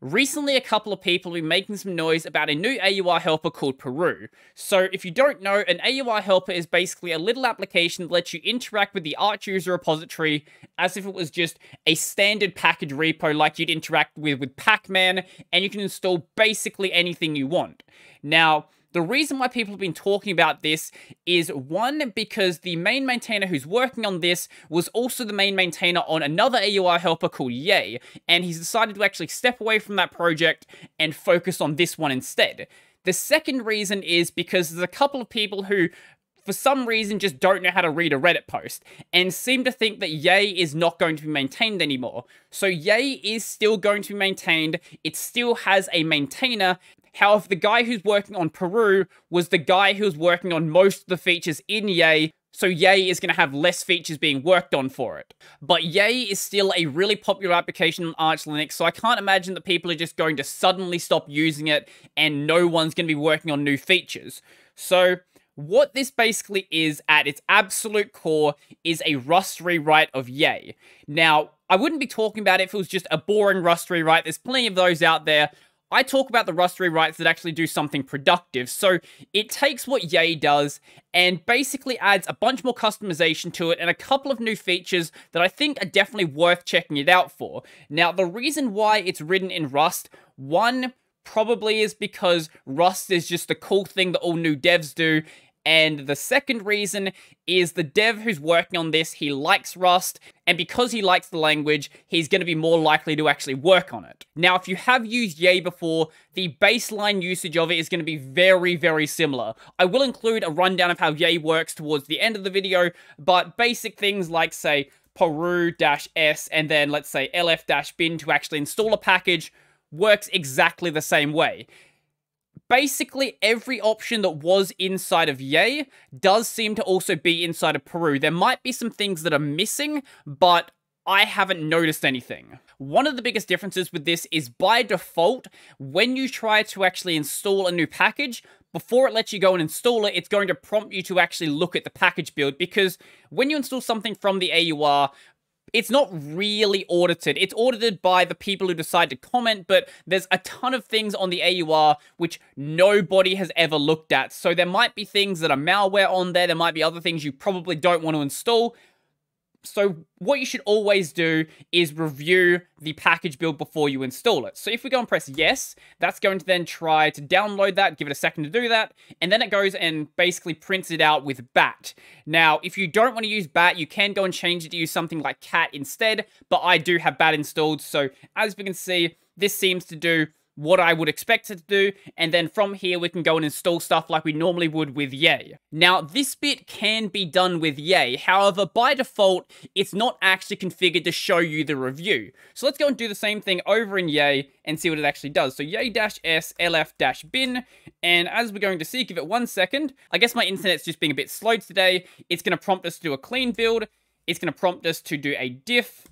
recently a couple of people have been making some noise about a new AUR helper called Paru. So if you don't know, an AUR helper is basically a little application that lets you interact with the Arch user repository as if it was just a standard package repo like you'd interact with with Pacman, and you can install basically anything you want. Now, the reason why people have been talking about this is one, because the main maintainer who's working on this was also the main maintainer on another AUR helper called Yay, and he's decided to actually step away from that project and focus on this one instead. The second reason is because there's a couple of people who for some reason just don't know how to read a Reddit post and seem to think that Yay is not going to be maintained anymore. So Yay is still going to be maintained, it still has a maintainer, However, if the guy who's working on Paru was the guy who was working on most of the features in Yay, so Yay is going to have less features being worked on for it. But Yay is still a really popular application on Arch Linux, so I can't imagine that people are just going to suddenly stop using it and no one's going to be working on new features. So what this basically is at its absolute core is a Rust rewrite of Yay. Now, I wouldn't be talking about it if it was just a boring Rust rewrite. There's plenty of those out there. I talk about the Rust rewrites that actually do something productive. So it takes what Yay does and basically adds a bunch more customization to it and a couple of new features that I think are definitely worth checking it out for. Now, the reason why it's written in Rust, one, probably is because Rust is just the cool thing that all new devs do, and the second reason is the dev who's working on this, he likes Rust, and because he likes the language, he's going to be more likely to actually work on it. Now, if you have used Yay before, the baseline usage of it is going to be very, very similar. I will include a rundown of how Yay works towards the end of the video, but basic things like, say, paru-s and then, let's say, lf-bin to actually install a package works exactly the same way basically every option that was inside of Yay does seem to also be inside of Paru. There might be some things that are missing, but I haven't noticed anything. One of the biggest differences with this is by default, when you try to actually install a new package, before it lets you go and install it, it's going to prompt you to actually look at the package build because when you install something from the AUR, it's not really audited. It's audited by the people who decide to comment, but there's a ton of things on the AUR which nobody has ever looked at. So there might be things that are malware on there. There might be other things you probably don't want to install. So what you should always do is review the package build before you install it. So if we go and press yes, that's going to then try to download that, give it a second to do that, and then it goes and basically prints it out with BAT. Now, if you don't want to use BAT, you can go and change it to use something like CAT instead, but I do have BAT installed, so as we can see, this seems to do what I would expect it to do, and then from here we can go and install stuff like we normally would with Yay. Now, this bit can be done with Yay, however, by default, it's not actually configured to show you the review. So let's go and do the same thing over in Yay and see what it actually does. So yay-s lf-bin, and as we're going to see, give it one second. I guess my internet's just being a bit slow today. It's going to prompt us to do a clean build. It's going to prompt us to do a diff,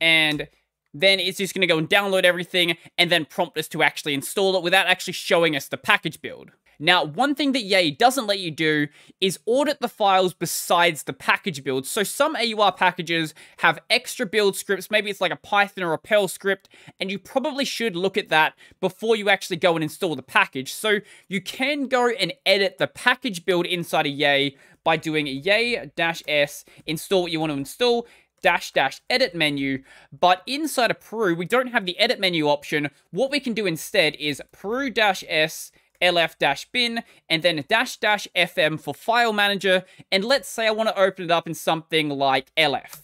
and then it's just going to go and download everything and then prompt us to actually install it without actually showing us the package build. Now, one thing that Yay doesn't let you do is audit the files besides the package build. So some AUR packages have extra build scripts, maybe it's like a Python or a Perl script, and you probably should look at that before you actually go and install the package. So you can go and edit the package build inside of Yay by doing yay-s, install what you want to install, dash dash edit menu, but inside of Paru, we don't have the edit menu option. What we can do instead is Paru dash S lf dash bin and then dash dash fm for file manager. And let's say I want to open it up in something like lf.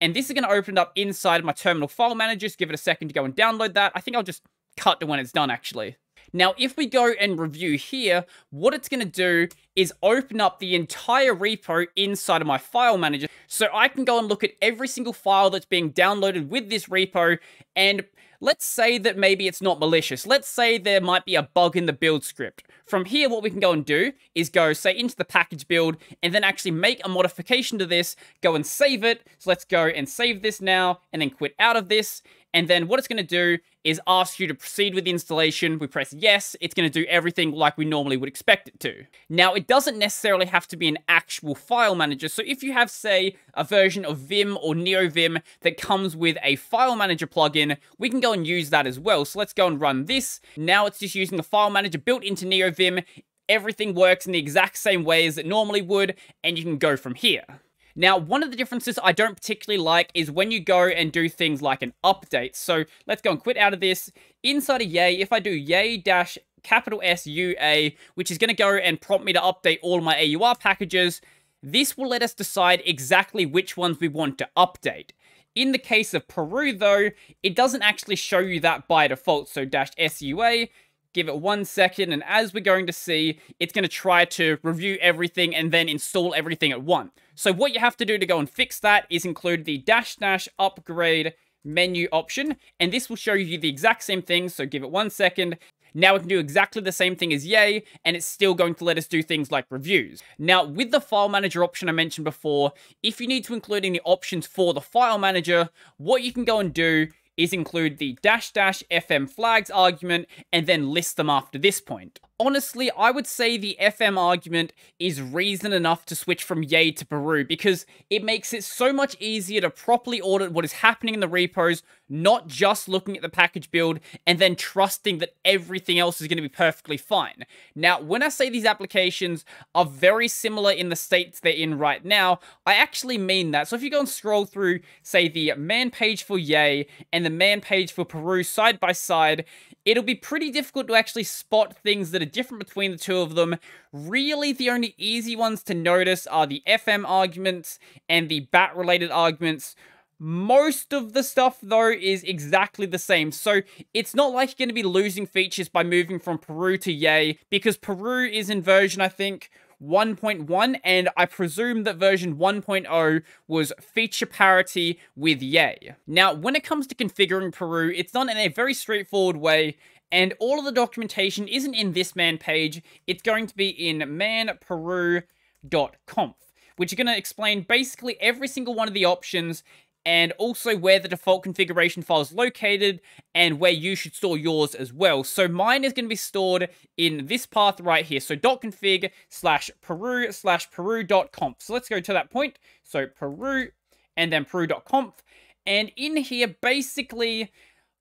And this is going to open it up inside my terminal file manager. Just give it a second to go and download that. I think I'll just cut to when it's done actually. Now, if we go and review here, what it's going to do is open up the entire repo inside of my file manager. So I can go and look at every single file that's being downloaded with this repo and let's say that maybe it's not malicious. Let's say there might be a bug in the build script. From here, what we can go and do is go, say, into the package build, and then actually make a modification to this, go and save it. So let's go and save this now, and then quit out of this, And then what it's going to do is ask you to proceed with the installation. We press yes, it's going to do everything like we normally would expect it to. Now, it doesn't necessarily have to be an actual file manager. So if you have, say, a version of Vim or NeoVim that comes with a file manager plugin, we can go and use that as well. So let's go and run this. Now it's just using the file manager built into NeoVim. Everything works in the exact same way as it normally would, and you can go from here. Now, one of the differences I don't particularly like is when you go and do things like an update. So let's go and quit out of this. Inside of Yay, if I do Yay dash capital S U A, which is going to go and prompt me to update all my AUR packages, this will let us decide exactly which ones we want to update. In the case of Paru, though, it doesn't actually show you that by default. So dash SUA, give it one second, and as we're going to see, it's going to try to review everything and then install everything at once. So what you have to do to go and fix that is include the dash dash upgrade menu option, and this will show you the exact same thing, so give it one second. Now we can do exactly the same thing as Yay, and it's still going to let us do things like reviews. Now, with the file manager option I mentioned before, if you need to include any options for the file manager, what you can go and do is include the dash dash FM flags argument and then list them after this point. Honestly, I would say the FM argument is reason enough to switch from Yay to Paru because it makes it so much easier to properly audit what is happening in the repos, not just looking at the package build and then trusting that everything else is going to be perfectly fine. Now, when I say these applications are very similar in the states they're in right now, I actually mean that. So if you go and scroll through, say, the man page for Yay and the man page for Paru side by side, it'll be pretty difficult to actually spot things that are different between the two of them. Really, the only easy ones to notice are the FM arguments and the bat-related arguments. Most of the stuff, though, is exactly the same, so it's not like you're going to be losing features by moving from Paru to Yay, because Paru is in version, I think, 1.1, and I presume that version 1.0 was feature parity with Yay. Now, when it comes to configuring Paru, it's done in a very straightforward way, and all of the documentation isn't in this man page, it's going to be in manparu.conf which are going to explain basically every single one of the options and also where the default configuration file is located and where you should store yours as well. So mine is going to be stored in this path right here. So dot .config slash paru slash paru.conf. So let's go to that point. So paru and then paru.conf. And in here, basically,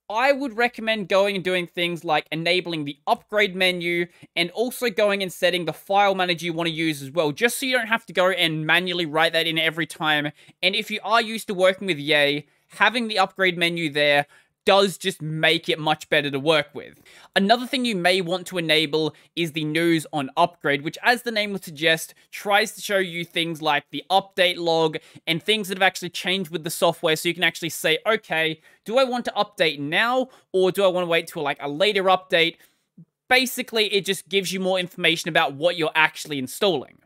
I would recommend going and doing things like enabling the upgrade menu and also going and setting the file manager you want to use as well, just so you don't have to go and manually write that in every time. And if you are used to working with Yay, having the upgrade menu there does just make it much better to work with. Another thing you may want to enable is the news on upgrade, which as the name would suggest, tries to show you things like the update log and things that have actually changed with the software so you can actually say, okay, do I want to update now or do I want to wait till like a later update? Basically, it just gives you more information about what you're actually installing.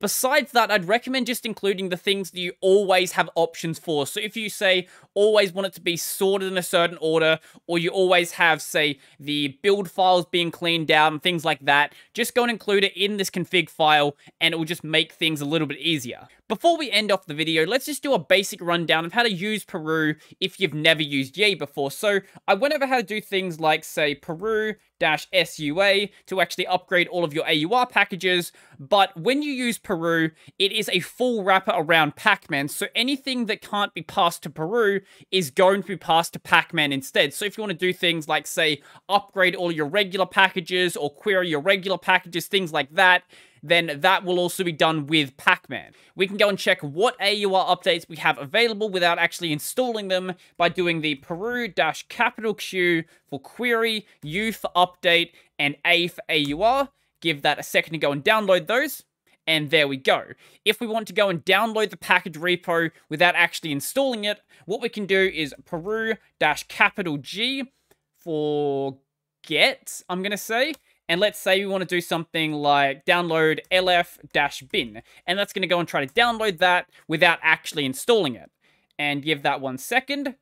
Besides that, I'd recommend just including the things that you always have options for. So if you say always want it to be sorted in a certain order, or you always have, say, the build files being cleaned down, things like that, just go and include it in this config file, and it will just make things a little bit easier. Before we end off the video, let's just do a basic rundown of how to use Paru if you've never used Yay before. So I went over how to do things like, say, Paru SUA to actually upgrade all of your AUR packages, but when you use Paru, it is a full wrapper around Pacman, so anything that can't be passed to Paru is going to be passed to Pacman instead. So if you want to do things like, say, upgrade all your regular packages or query your regular packages, things like that, then that will also be done with Pacman. We can go and check what AUR updates we have available without actually installing them by doing the Paru-capital Q for query, U for update, and A for AUR. Give that a second to go and download those. And there we go. If we want to go and download the package repo without actually installing it, what we can do is Paru-capital G for get, I'm going to say. And let's say we want to do something like download lf-bin. And that's going to go and try to download that without actually installing it. And give that one second.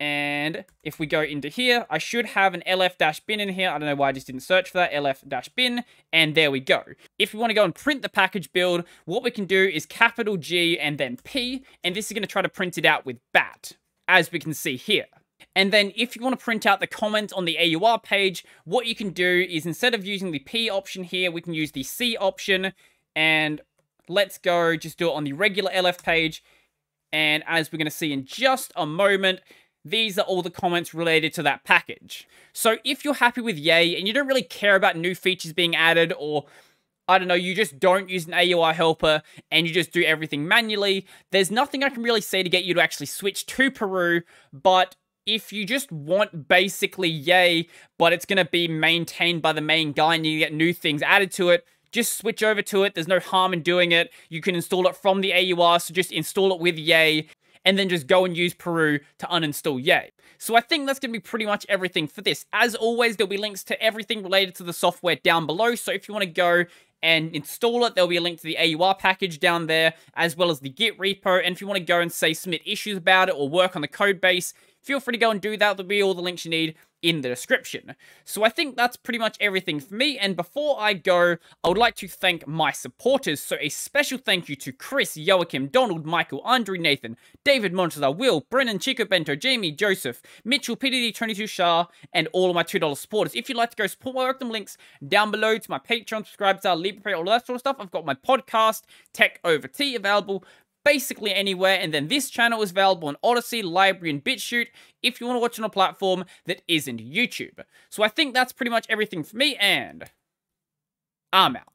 And if we go into here, I should have an lf-bin in here. I don't know why I just didn't search for that, lf-bin, and there we go. If we want to go and print the package build, what we can do is capital G and then P, and this is going to try to print it out with BAT, as we can see here. And then if you want to print out the comments on the AUR page, what you can do is instead of using the P option here, we can use the C option. And let's go just do it on the regular LF page. And as we're going to see in just a moment, these are all the comments related to that package. So if you're happy with Yay and you don't really care about new features being added or I don't know, you just don't use an AUR helper and you just do everything manually, there's nothing I can really say to get you to actually switch to Paru, but if you just want basically Yay, but it's going to be maintained by the main guy and you get new things added to it, just switch over to it. There's no harm in doing it. You can install it from the AUR, so just install it with Yay and then just go and use Paru to uninstall Yay. So I think that's going to be pretty much everything for this. As always, there'll be links to everything related to the software down below, so if you want to go and install it. There'll be a link to the AUR package down there, as well as the Git repo. And if you want to go and say submit issues about it or work on the code base, feel free to go and do that. There'll be all the links you need in the description. So I think that's pretty much everything for me. And before I go, I would like to thank my supporters. So a special thank you to Chris, Joachim, Donald, Michael, Andre, Nathan, David Montezar, Will, Brennan, Chico Bento, Jamie, Joseph, Mitchell, PDD22 Shah, and all of my $2 supporters. If you'd like to go support my work, them links down below to my Patreon, subscribe to our all that sort of stuff. I've got my podcast, Tech Over Tea, available basically anywhere. And then this channel is available on Odysee, LBRY, and BitChute if you want to watch on a platform that isn't YouTube. So I think that's pretty much everything for me, and I'm out.